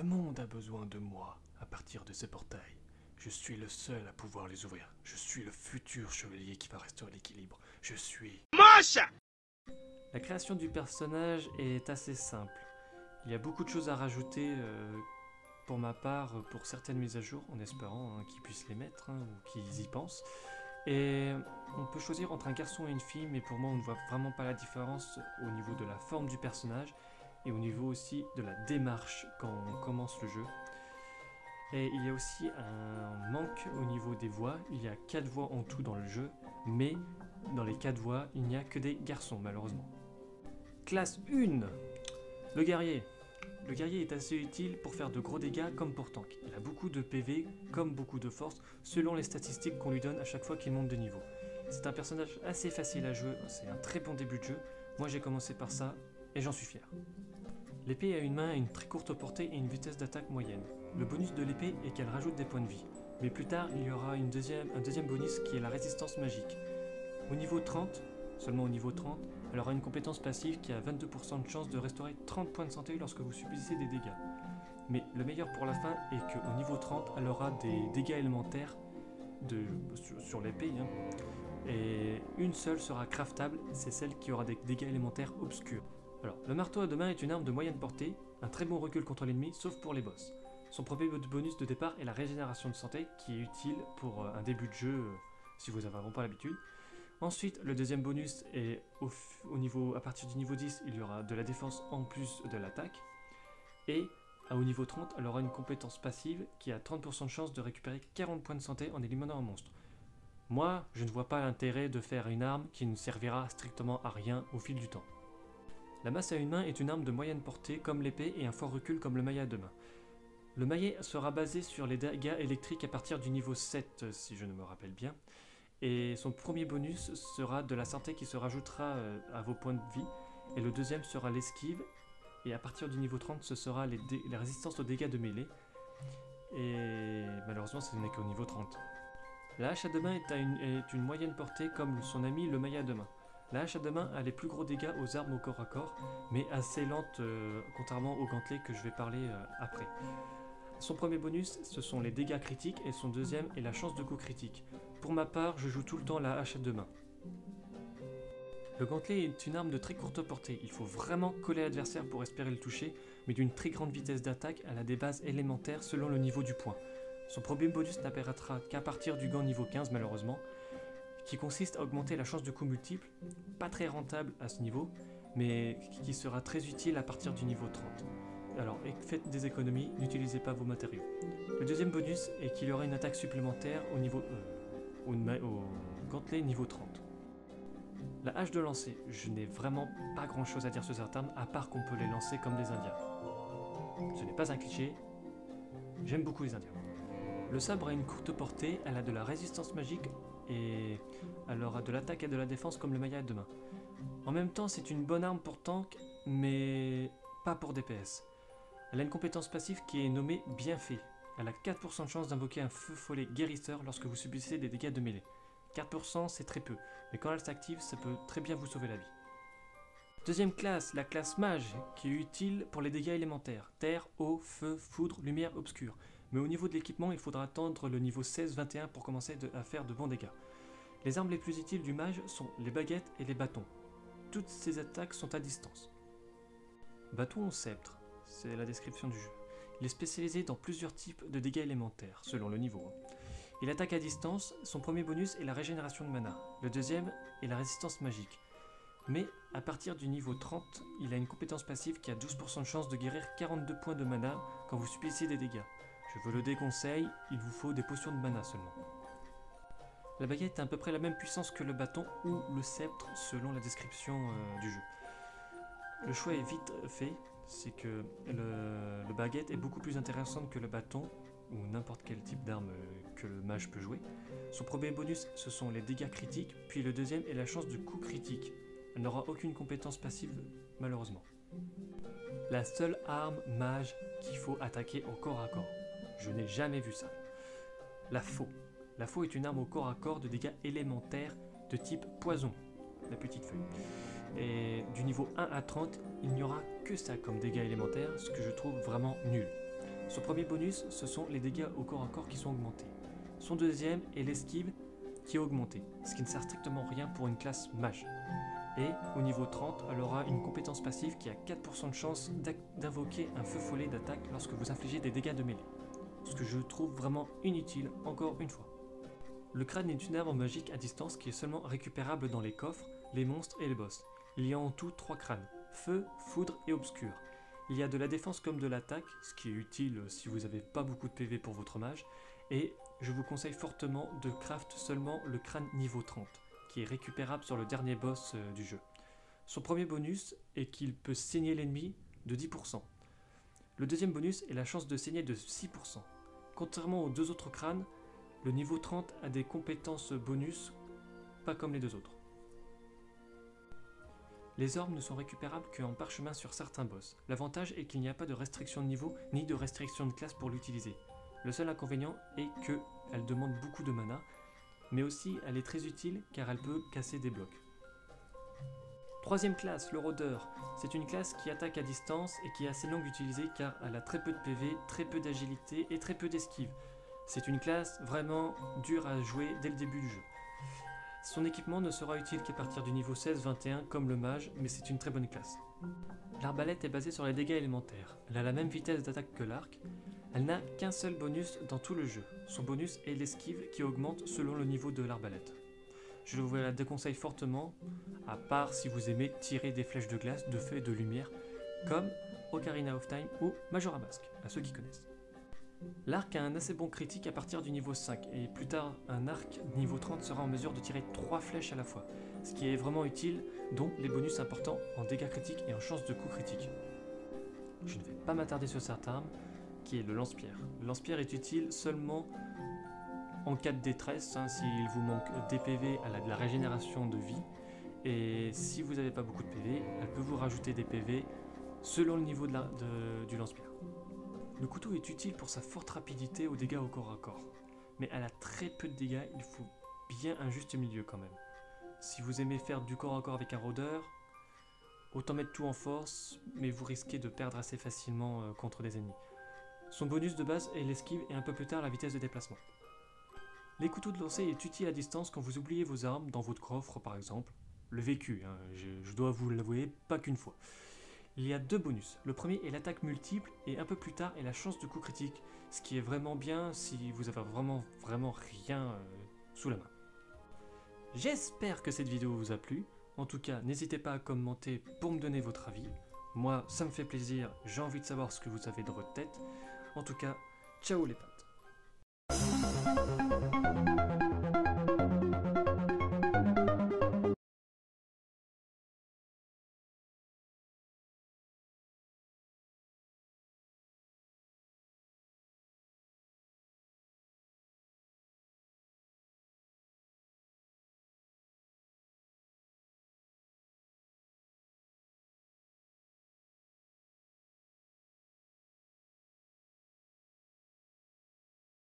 Le monde a besoin de moi à partir de ces portails. Je suis le seul à pouvoir les ouvrir. Je suis le futur chevalier qui va restaurer l'équilibre. Je suis... Moche La création du personnage est assez simple. Il y a beaucoup de choses à rajouter euh, pour ma part pour certaines mises à jour, en espérant hein, qu'ils puissent les mettre hein, ou qu'ils y pensent. Et on peut choisir entre un garçon et une fille, mais pour moi on ne voit vraiment pas la différence au niveau de la forme du personnage et au niveau aussi de la démarche quand on commence le jeu. Et il y a aussi un manque au niveau des voix. Il y a 4 voix en tout dans le jeu, mais dans les 4 voix, il n'y a que des garçons malheureusement. Classe 1 Le guerrier. Le guerrier est assez utile pour faire de gros dégâts comme pour tank. Il a beaucoup de PV comme beaucoup de force selon les statistiques qu'on lui donne à chaque fois qu'il monte de niveau. C'est un personnage assez facile à jouer, c'est un très bon début de jeu. Moi j'ai commencé par ça et j'en suis fier. L'épée a une main à une très courte portée et une vitesse d'attaque moyenne. Le bonus de l'épée est qu'elle rajoute des points de vie. Mais plus tard, il y aura un deuxième bonus qui est la résistance magique. Au niveau 30, seulement au niveau 30, elle aura une compétence passive qui a 22% de chance de restaurer 30 points de santé lorsque vous subissez des dégâts. Mais le meilleur pour la fin est qu'au niveau 30, elle aura des dégâts élémentaires sur, l'épée. Hein. Et une seule sera craftable, c'est celle qui aura des dégâts élémentaires obscurs. Alors, le marteau à deux mains est une arme de moyenne portée, un très bon recul contre l'ennemi, sauf pour les boss. Son premier bonus de départ est la régénération de santé, qui est utile pour euh, un début de jeu, euh, si vous n'avez pas l'habitude. Ensuite, le deuxième bonus est au, niveau, à partir du niveau 10, il y aura de la défense en plus de l'attaque. Et au niveau 30, elle aura une compétence passive qui a 30% de chance de récupérer 40 points de santé en éliminant un monstre. Moi, je ne vois pas l'intérêt de faire une arme qui ne servira strictement à rien au fil du temps. La masse à une main est une arme de moyenne portée comme l'épée et un fort recul comme le maillet à deux mains. Le maillet sera basé sur les dégâts électriques à partir du niveau 7 si je ne me rappelle bien. Et son premier bonus sera de la santé qui se rajoutera euh, à vos points de vie. Et le deuxième sera l'esquive. Et à partir du niveau 30, ce sera la résistance aux dégâts de mêlée. Et malheureusement, ce n'est qu'au niveau 30. La hache à deux mains est, une, est, une, moyenne portée comme son ami le maillet à deux mains. La hache à deux mains a les plus gros dégâts aux armes au corps à corps, mais assez lente euh, contrairement au gantelet que je vais parler euh, après. Son premier bonus, ce sont les dégâts critiques, et son deuxième est la chance de coup critique. Pour ma part, je joue tout le temps la hache à deux mains. Le gantelet est une arme de très courte portée, il faut vraiment coller l'adversaire pour espérer le toucher, mais d'une très grande vitesse d'attaque, elle a des bases élémentaires selon le niveau du point. Son premier bonus n'apparaîtra qu'à partir du gant niveau 15 malheureusement, qui consiste à augmenter la chance de coup multiple, pas très rentable à ce niveau, mais qui sera très utile à partir du niveau 30. Alors faites des économies, n'utilisez pas vos matériaux. Le deuxième bonus est qu'il y aura une attaque supplémentaire au niveau E au, au niveau 30. La hache de lancer, je n'ai vraiment pas grand chose à dire sur cette arme, à part qu'on peut les lancer comme des indiens. Ce n'est pas un cliché, j'aime beaucoup les indiens. Le sabre a une courte portée, elle a de la résistance magique et elle aura de l'attaque et de la défense comme le maillet à deux mains. En même temps, c'est une bonne arme pour tank, mais pas pour DPS. Elle a une compétence passive qui est nommée Bienfait. Elle a 4% de chance d'invoquer un feu follet guérisseur lorsque vous subissez des dégâts de mêlée. 4% c'est très peu, mais quand elle s'active, ça peut très bien vous sauver la vie. Deuxième classe, la classe mage, qui est utile pour les dégâts élémentaires. Terre, eau, feu, foudre, lumière obscure. Mais au niveau de l'équipement, il faudra attendre le niveau 16-21 pour commencer à faire de bons dégâts. Les armes les plus utiles du mage sont les baguettes et les bâtons. Toutes ces attaques sont à distance. Bâton ou sceptre, c'est la description du jeu. Il est spécialisé dans plusieurs types de dégâts élémentaires, selon le niveau. Il attaque à distance, son premier bonus est la régénération de mana, le deuxième est la résistance magique. Mais à partir du niveau 30, il a une compétence passive qui a 12% de chance de guérir 42 points de mana quand vous subissez des dégâts. Je vous le déconseille, il vous faut des potions de mana seulement. La baguette a à peu près la même puissance que le bâton ou le sceptre selon la description euh, du jeu. Le choix est vite fait, c'est que le, baguette est beaucoup plus intéressante que le bâton ou n'importe quel type d'arme que le mage peut jouer. Son premier bonus, ce sont les dégâts critiques, puis le deuxième est la chance de coup critique. Elle n'aura aucune compétence passive, malheureusement. La seule arme mage qu'il faut attaquer au corps à corps. Je n'ai jamais vu ça. La faux. La faux est une arme au corps à corps de dégâts élémentaires de type poison. La petite feuille. Et du niveau 1 à 30, il n'y aura que ça comme dégâts élémentaires, ce que je trouve vraiment nul. Son premier bonus, ce sont les dégâts au corps à corps qui sont augmentés. Son deuxième est l'esquive qui est augmentée, ce qui ne sert strictement rien pour une classe mage. Et au niveau 30, elle aura une compétence passive qui a 4% de chance d'invoquer un feu follet d'attaque lorsque vous infligez des dégâts de mêlée. Que je trouve vraiment inutile, encore une fois. Le crâne est une arme magique à distance qui est seulement récupérable dans les coffres, les monstres et les boss. Il y a en tout 3 crânes, feu, foudre et obscur. Il y a de la défense comme de l'attaque, ce qui est utile si vous n'avez pas beaucoup de PV pour votre mage, et je vous conseille fortement de craft seulement le crâne niveau 30 qui est récupérable sur le dernier boss euh, du jeu. Son premier bonus est qu'il peut saigner l'ennemi de 10%. Le deuxième bonus est la chance de saigner de 6%. Contrairement aux deux autres crânes, le niveau 30 a des compétences bonus, pas comme les deux autres. Les orbes ne sont récupérables qu'en parchemin sur certains boss. L'avantage est qu'il n'y a pas de restriction de niveau ni de restriction de classe pour l'utiliser. Le seul inconvénient est qu'elle demande beaucoup de mana, mais aussi elle est très utile car elle peut casser des blocs. Troisième classe, le rôdeur. C'est une classe qui attaque à distance et qui est assez longue d'utiliser car elle a très peu de PV, très peu d'agilité et très peu d'esquive. C'est une classe vraiment dure à jouer dès le début du jeu. Son équipement ne sera utile qu'à partir du niveau 16-21 comme le mage, mais c'est une très bonne classe. L'arbalète est basée sur les dégâts élémentaires. Elle a la même vitesse d'attaque que l'arc, elle n'a qu'un seul bonus dans tout le jeu. Son bonus est l'esquive qui augmente selon le niveau de l'arbalète. Je vous la déconseille fortement, à part si vous aimez tirer des flèches de glace, de feu et de lumière, comme Ocarina of Time ou Majora Mask, à ceux qui connaissent. L'arc a un assez bon critique à partir du niveau 5, et plus tard, un arc niveau 30 sera en mesure de tirer 3 flèches à la fois, ce qui est vraiment utile, dont les bonus importants en dégâts critiques et en chance de coup critique. Je ne vais pas m'attarder sur cette arme, qui est le lance-pierre. Le lance-pierre est utile seulement en cas de détresse, hein, s'il vous manque des PV, elle a de la régénération de vie. Et si vous n'avez pas beaucoup de PV, elle peut vous rajouter des PV selon le niveau du lance-pierre. Le couteau est utile pour sa forte rapidité aux dégâts au corps à corps. Mais elle a très peu de dégâts, il faut bien un juste milieu quand même. Si vous aimez faire du corps à corps avec un rôdeur, autant mettre tout en force, mais vous risquez de perdre assez facilement euh, contre des ennemis. Son bonus de base est l'esquive et un peu plus tard la vitesse de déplacement. Les couteaux de lancer est utile à distance quand vous oubliez vos armes dans votre coffre par exemple. Le vécu, hein, je, dois vous l'avouer, pas qu'une fois. Il y a deux bonus. Le premier est l'attaque multiple et un peu plus tard est la chance de coup critique, ce qui est vraiment bien si vous avez vraiment vraiment rien euh, sous la main. J'espère que cette vidéo vous a plu. En tout cas, n'hésitez pas à commenter pour me donner votre avis. Moi, ça me fait plaisir, j'ai envie de savoir ce que vous avez dans votre tête. En tout cas, ciao les potes うん。